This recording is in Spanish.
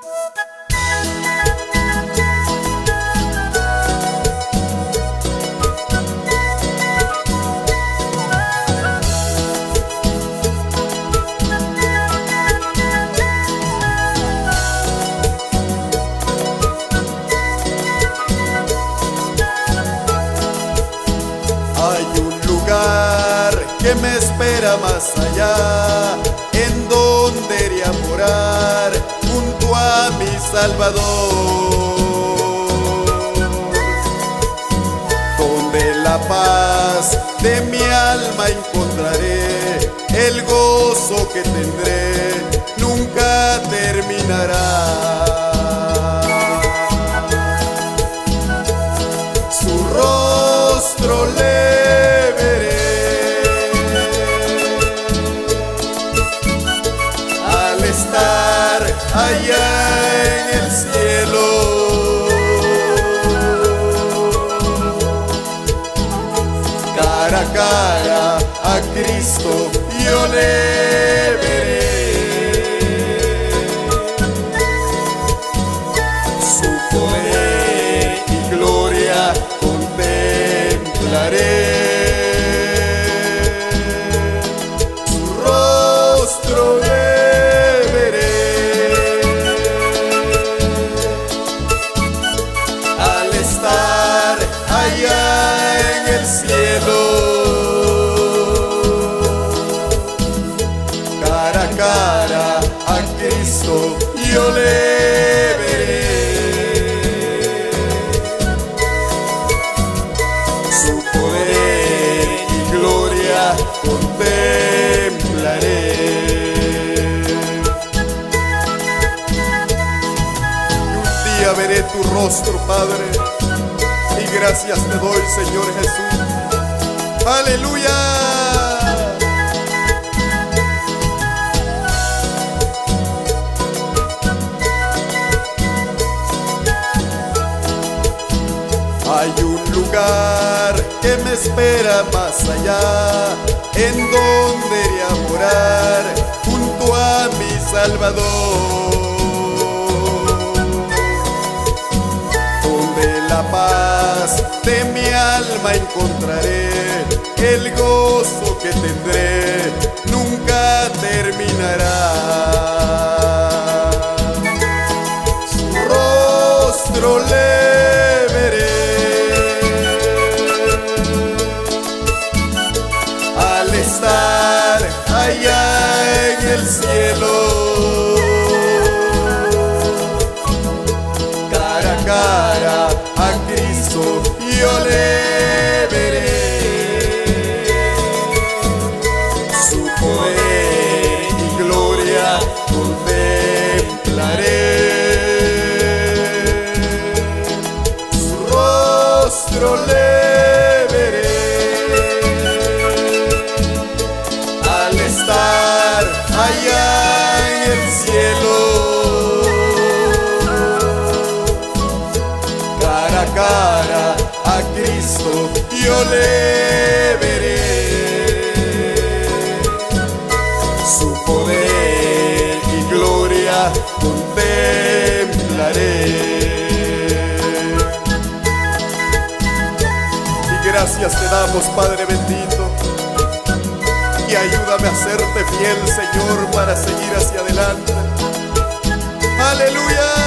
Hay un lugar que me espera más allá, en donde iré a morar Salvador. Donde la paz de mi alma encontraré, el gozo que tendré nunca terminará. su rostro le veré al estar allá Cara a Cristo yo le veré. su poder y gloria contemplaré. Su rostro le veré al estar allá en el cielo. Gloria contemplaré. Un día veré tu rostro, Padre, y gracias te doy, Señor Jesús. Aleluya. Hay un lugar que me espera más allá, en donde iré a morar junto a mi Salvador. Donde la paz de mi alma encontraré, el gozo que tendré cielo. Yo le veré. Su poder y gloria contemplaré. Y gracias te damos, Padre bendito. Y ayúdame a serte fiel, Señor, para seguir hacia adelante. Aleluya.